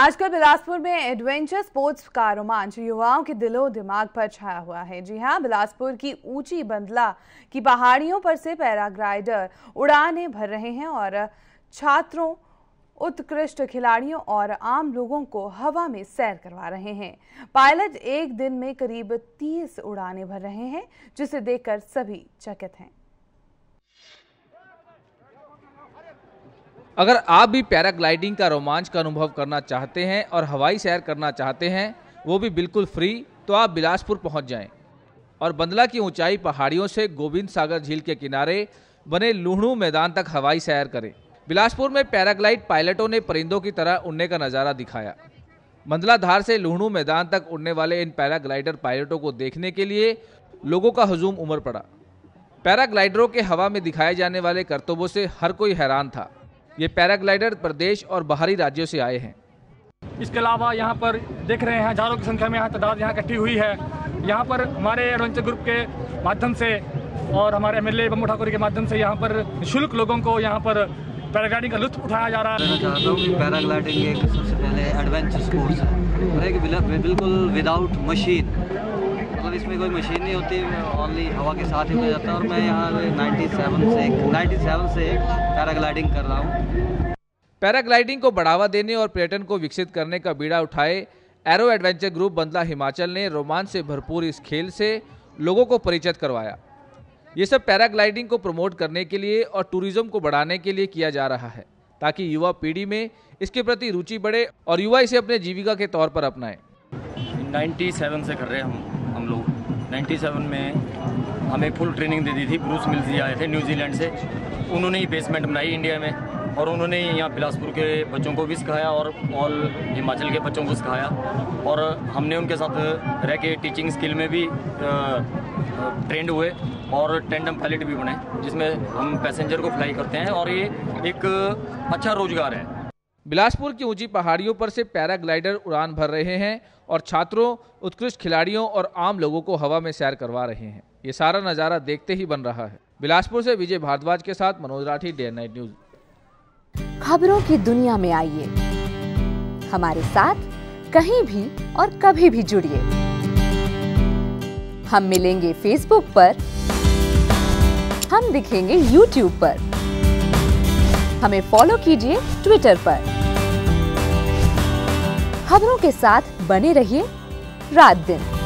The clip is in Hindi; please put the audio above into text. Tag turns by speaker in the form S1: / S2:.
S1: आजकल बिलासपुर में एडवेंचर स्पोर्ट्स का रोमांच, युवाओं के दिलो दिमाग पर छाया हुआ है। जी हाँ बिलासपुर की ऊँची बंदला की पहाड़ियों पर से पैराग्लाइडर उड़ाने भर रहे हैं और छात्रों, उत्कृष्ट खिलाड़ियों और आम लोगों को हवा में सैर करवा रहे हैं। पायलट एक दिन में करीब 30 उड़ाने भर रहे हैं, जिसे देखकर सभी चकित हैं।
S2: अगर आप भी पैराग्लाइडिंग का रोमांच का अनुभव करना चाहते हैं और हवाई सैर करना चाहते हैं, वो भी बिल्कुल फ्री तो आप बिलासपुर पहुँच जाएँ। और बंदला की ऊंचाई पहाड़ियों से गोविंद सागर झील के किनारे बने लुहणू मैदान तक हवाई सैर करें। बिलासपुर में पैराग्लाइड पायलटों ने परिंदों की तरह उड़ने का नज़ारा दिखाया। मंदला धार से लुहणू मैदान तक उड़ने वाले इन पैराग्लाइडर पायलटों को देखने के लिए लोगों का हजूम उमड़ पड़ा। पैराग्लाइडरों के हवा में दिखाए जाने वाले करतबों से हर कोई हैरान था। ये पैराग्लाइडर प्रदेश और बाहरी राज्यों से आए हैं।
S3: इसके अलावा यहाँ पर देख रहे हैं हज़ारों की संख्या में यहाँ तादाद यहाँ इकट्ठी हुई है। यहाँ पर हमारे एडवेंचर ग्रुप के माध्यम से और हमारे M L A Bambu Thakur के माध्यम से यहाँ पर निःशुल्क लोगों को यहाँ पर पैराग्लाइडिंग का लुत्फ उठाया जा रहा है।
S4: मैं चाहता हूँ कि पैराग्लाइडिंग एक सबसे पहले एडवेंचर स्पोर्ट्स है। और एक बिल्कुल विदाउट मशीन मतलब इसमें कोई मशीन नहीं होती ओनली हवा के साथ ही हो जाता है और मैं यहाँ 97 से 97 से पैराग्लाइडिंग कर रहा हूँ।
S2: पैराग्लाइडिंग को बढ़ावा देने और पर्यटन को विकसित करने का बीड़ा उठाए aero adventure group Bandla Himachal ने रोमांच से भरपूर इस खेल से लोगों को परिचित करवाया। ये सब पैराग्लाइडिंग को प्रमोट करने के लिए और टूरिज़्म को बढ़ाने के लिए किया जा रहा है ताकि युवा पीढ़ी में इसके प्रति रुचि बढ़े और युवा इसे अपने जीविका के तौर पर अपनाएँ।
S3: 97 से कर रहे हैं हम। लोग। 97 में हमें फुल ट्रेनिंग दे दी थी ब्रूस मिल्स जी आए थे न्यूजीलैंड से। उन्होंने ही बेसमेंट बनाई इंडिया में और उन्होंने यहाँ बिलासपुर के बच्चों को भी सिखाया और ऑल हिमाचल के बच्चों को सिखाया। और हमने उनके साथ रह के टीचिंग स्किल में भी ट्रेंड हुए और टेंडम पायलट भी बने, जिसमें हम पैसेंजर को फ्लाई करते हैं और ये एक अच्छा रोज़गार है।
S2: बिलासपुर की ऊँची पहाड़ियों पर से पैराग्लाइडर उड़ान भर रहे हैं और छात्रों, उत्कृष्ट खिलाड़ियों और आम लोगों को हवा में सैर करवा रहे हैं। ये सारा नज़ारा देखते ही बन रहा है। बिलासपुर से विजय भारद्वाज के साथ Manoj Rathi day night news.
S5: खबरों की दुनिया में आइए। हमारे साथ कहीं भी और कभी भी जुड़िए। हम मिलेंगे फेसबुक पर, हम दिखेंगे यूट्यूब पर। हमें फॉलो कीजिए ट्विटर पर। खबरों के साथ बने रहिए रात दिन।